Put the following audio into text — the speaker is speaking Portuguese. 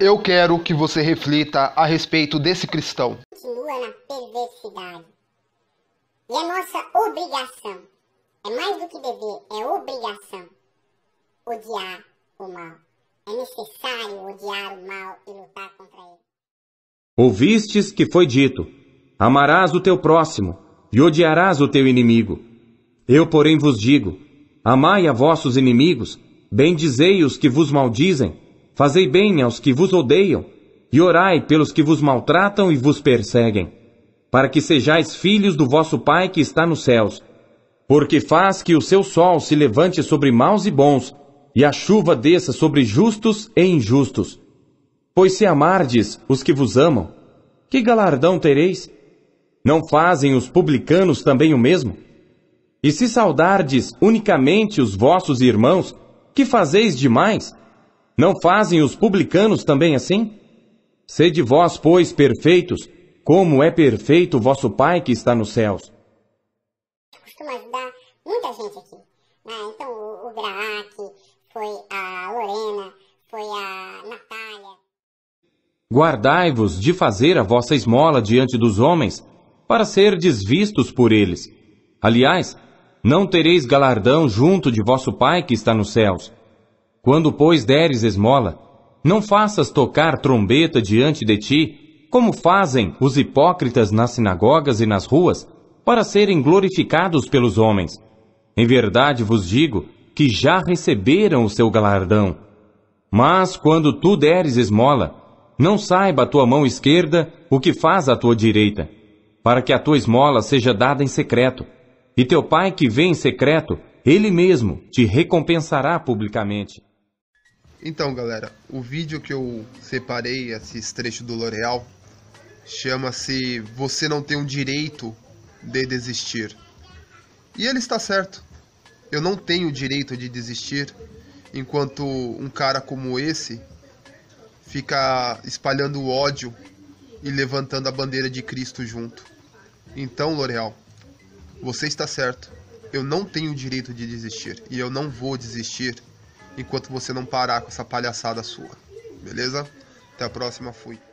eu quero que você reflita a respeito desse cristão. Continua na perversidade. E é nossa obrigação, é mais do que dever, é obrigação, odiar o mal. É necessário odiar o mal e lutar contra ele. Ouvistes que foi dito: Amarás o teu próximo e odiarás o teu inimigo. Eu, porém, vos digo: Amai a vossos inimigos, bendizei os que vos maldizem, fazei bem aos que vos odeiam, e orai pelos que vos maltratam e vos perseguem, para que sejais filhos do vosso Pai que está nos céus. Porque faz que o seu sol se levante sobre maus e bons, e a chuva desça sobre justos e injustos. Pois se amardes os que vos amam, que galardão tereis? Não fazem os publicanos também o mesmo? E se saudardes unicamente os vossos irmãos, que fazeis demais? Não fazem os publicanos também assim? Sede vós, pois, perfeitos, como é perfeito o vosso Pai que está nos céus. Costuma ajudar muita gente aqui. Né? Então, o, o Graak, foi a Lorena, foi a Natália. Guardai-vos de fazer a vossa esmola diante dos homens, para ser desvistos por eles. Aliás, não tereis galardão junto de vosso Pai que está nos céus. Quando, pois, deres esmola, não faças tocar trombeta diante de ti, como fazem os hipócritas nas sinagogas e nas ruas, para serem glorificados pelos homens. Em verdade vos digo que já receberam o seu galardão. Mas quando tu deres esmola, não saiba a tua mão esquerda o que faz a tua direita, para que a tua esmola seja dada em secreto e teu pai que vem em secreto, ele mesmo te recompensará publicamente. Então, galera, o vídeo que eu separei, esses trechos do L'Oreal, chama-se Você não tem o direito de desistir. E ele está certo. Eu não tenho o direito de desistir enquanto um cara como esse fica espalhando ódio e levantando a bandeira de Cristo junto. Então, L'Oreal, você está certo. Eu não tenho o direito de desistir. E eu não vou desistir enquanto você não parar com essa palhaçada sua. Beleza? Até a próxima. Fui.